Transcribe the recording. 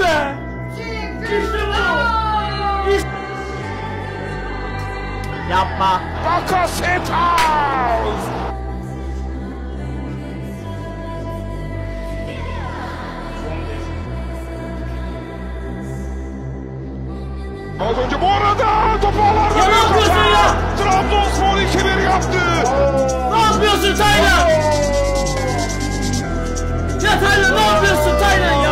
Be! Yapma. Bakos Hitaus! Az önce bu arada topu ne yapıyorsun ya? Trabzonspor 2-1 yaptı. Ne yapıyorsun Taylan? Ya Taylan ne yapıyorsun Taylan ya?